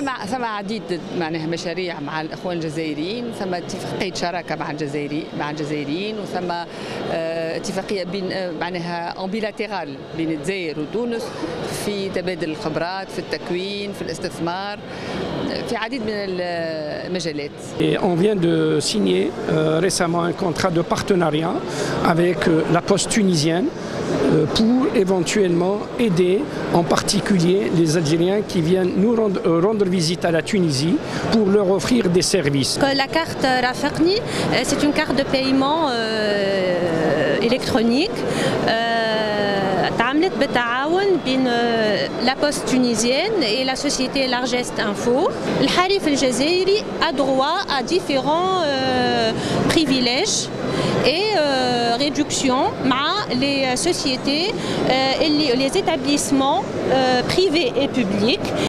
ثم ثم عديد معناها مشاريع مع الإخوان الجزائريين ثم اتفاقية شراكة مع الجزائري مع الجزائريين وثم اتفاقيه بين معناها بيلاتيرال بين الجزائر وتونس في تبادل الخبرات في التكوين في الاستثمار في عديد من المجالات. Et on vient de signer euh, récemment un contrat de partenariat avec euh, la Poste tunisienne euh, pour éventuellement aider en particulier les Algériens qui viennent nous rendre, rendre visite à la Tunisie pour leur offrir des services. La carte Rafaqni, c'est une carte de paiement électronique. تعملت بالتعاون بين لا بوست تونيزيان et la société Largest Info. الحليف الجزائري a droit à différents euh, privilèges et euh, réductions مع les sociétés et les établissements privés et publics